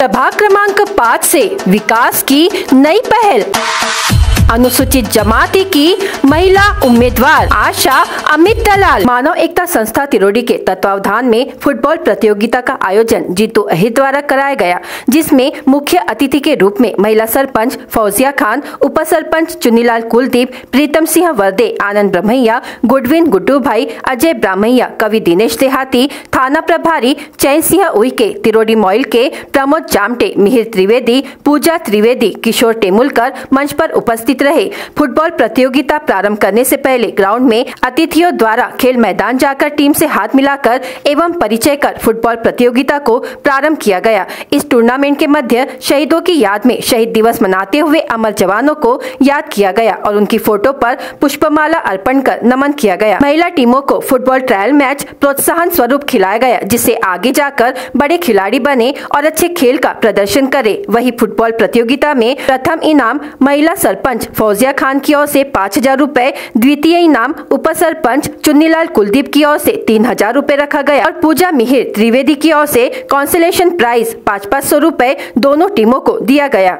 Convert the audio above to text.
प्रभाग क्रमांक पाँच से विकास की नई पहल। अनुसूचित जमाती की महिला उम्मीदवार आशा अमित दलाल। मानव एकता संस्था तिरोडी के तत्वावधान में फुटबॉल प्रतियोगिता का आयोजन जीतू अहिर द्वारा कराया गया, जिसमें मुख्य अतिथि के रूप में महिला सरपंच फौजिया खान, उप सरपंच चुनीलाल कुलदीप, प्रीतम सिंह वर्दे, आनंद ब्रह्मैया, गुडविन गुड्डू भाई अजय ब्राह्मैया, कवि दिनेश देहाती, थाना प्रभारी चैन सिंह उइके, तिरोडी मॉइल के प्रमोद जामटे, मिहिर त्रिवेदी, पूजा त्रिवेदी, किशोर टेमुलकर मंच पर उपस्थित रहे। फुटबॉल प्रतियोगिता प्रारंभ करने से पहले ग्राउंड में अतिथियों द्वारा खेल मैदान जाकर टीम से हाथ मिलाकर एवं परिचय कर फुटबॉल प्रतियोगिता को प्रारंभ किया गया। इस टूर्नामेंट के मध्य शहीदों की याद में शहीद दिवस मनाते हुए अमर जवानों को याद किया गया और उनकी फ़ोटो पर पुष्पमाला अर्पण कर नमन किया गया। महिला टीमों को फुटबॉल ट्रायल मैच प्रोत्साहन स्वरूप खिलाया गया, जिससे आगे जाकर बड़े खिलाड़ी बने और अच्छे खेल का प्रदर्शन करे। वही फुटबॉल प्रतियोगिता में प्रथम इनाम महिला सरपंच फौजिया खान की ओर से पाँच हज़ार रूपए, द्वितीय इनाम, उप सरपंच चुन्नीलाल कुलदीप की ओर से तीन हज़ार रूपए रखा गया और पूजा मिहिर त्रिवेदी की ओर से कॉन्सलेशन प्राइज पाँच पाँच सौ रूपए दोनों टीमों को दिया गया।